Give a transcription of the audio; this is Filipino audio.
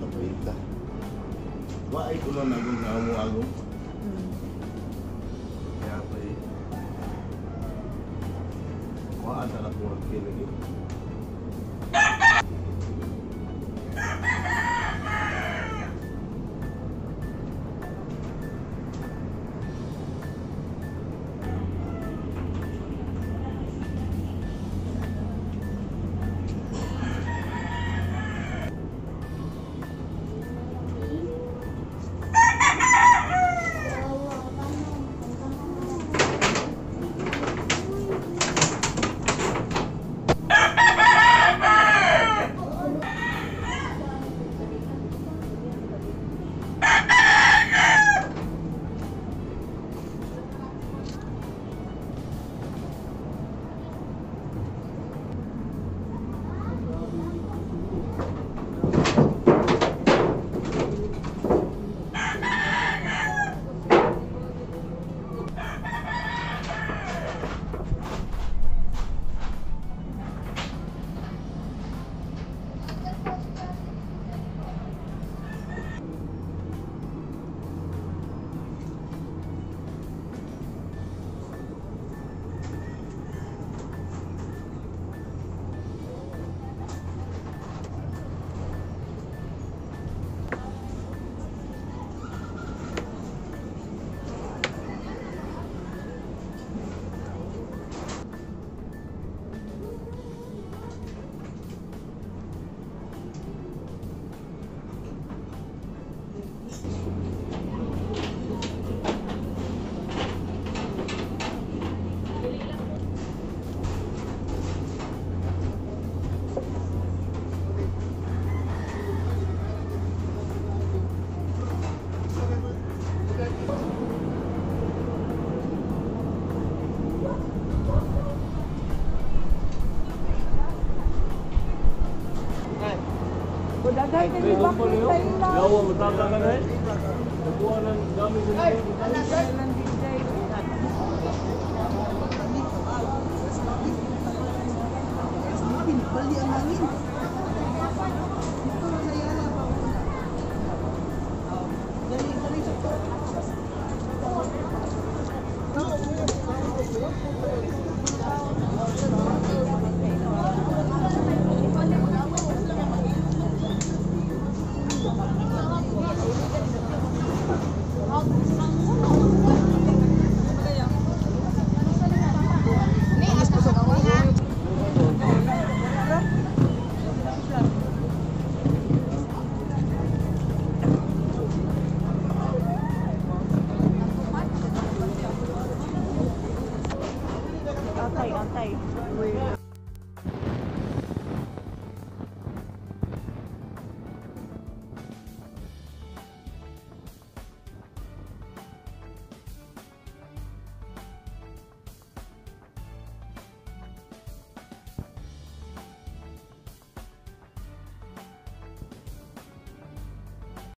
Papaita. Wa ay kuno na agong naamo आजारात ओळख केलेली. Dahil kami bakit sa ila. Yawa, matata ka na eh. Nakuha ng gamit sa ila. Ay, ng DJ. Bali ang hangin.